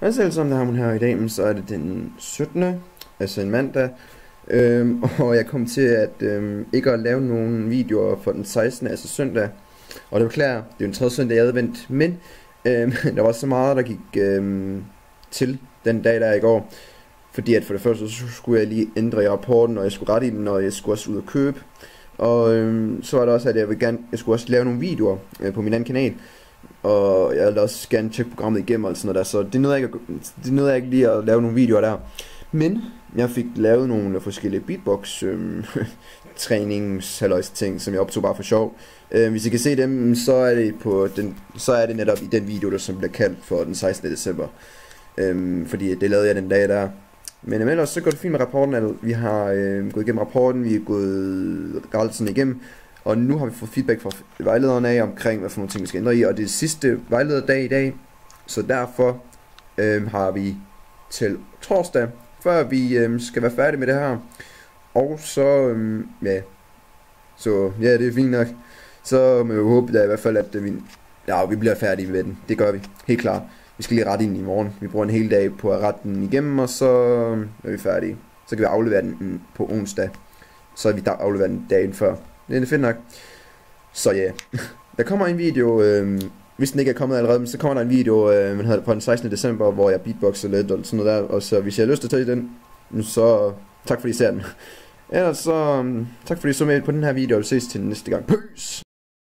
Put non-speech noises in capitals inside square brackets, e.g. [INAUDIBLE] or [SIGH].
Hej så sammen, der har hun her i dag, men så er det den 17. Altså en mandag. Øhm, [LAUGHS] og jeg kom til at øhm, ikke at lave nogen videoer for den 16. altså søndag. Og det beklager, det er jo en tredje søndag, jeg advent, Men øhm, [LAUGHS] der var så meget, der gik øhm, til den dag, der er i går. Fordi at for det første, så skulle jeg lige ændre i rapporten, og jeg skulle rette i den, og jeg skulle også ud og købe. Og øhm, så var det også, at jeg, vil gerne, jeg skulle også lave nogle videoer øh, på min anden kanal. Og jeg vil også gerne tjekke programmet igennem og sådan noget der, så det nåede jeg ikke, det nåede jeg ikke lige at lave nogle videoer der. Men jeg fik lavet nogle forskellige beatbox øh, [LAUGHS] trænings ting, som jeg optog bare for sjov. Øh, hvis I kan se dem, så er det på den, så er det netop i den video, der som bliver kaldt for den 16. december. Øh, fordi det lavede jeg den dag der. Men ellers så går det fint med rapporten, at vi har øh, gået igennem rapporten, vi er gået Garlsen igennem, og nu har vi fået feedback fra vejlederne af omkring, hvad for nogle ting vi skal ændre i, og det er sidste vejlederdag i dag, så derfor øh, har vi til torsdag, før vi øh, skal være færdige med det her, og så, øh, ja, så ja, det er fint nok, så må jeg håbe da i hvert fald, at øh, vi, ja, vi bliver færdige med den, det gør vi, helt klart. Vi skal lige rette ind i morgen. Vi bruger en hel dag på at rette den igennem, og så øhm, er vi færdige. Så kan vi aflevere den på onsdag. Så er vi afleveret den dagen før. Det er fedt nok. Så ja, der kommer en video, øh, hvis den ikke er kommet allerede, så kommer der en video øh, man hedder, på den 16. december, hvor jeg beatboxer lidt og sådan noget der. Og så hvis jeg har lyst til at tage den, så tak fordi I ser den. Ellers så, øhm, tak fordi I så med på den her video, og vi ses til næste gang. Peace!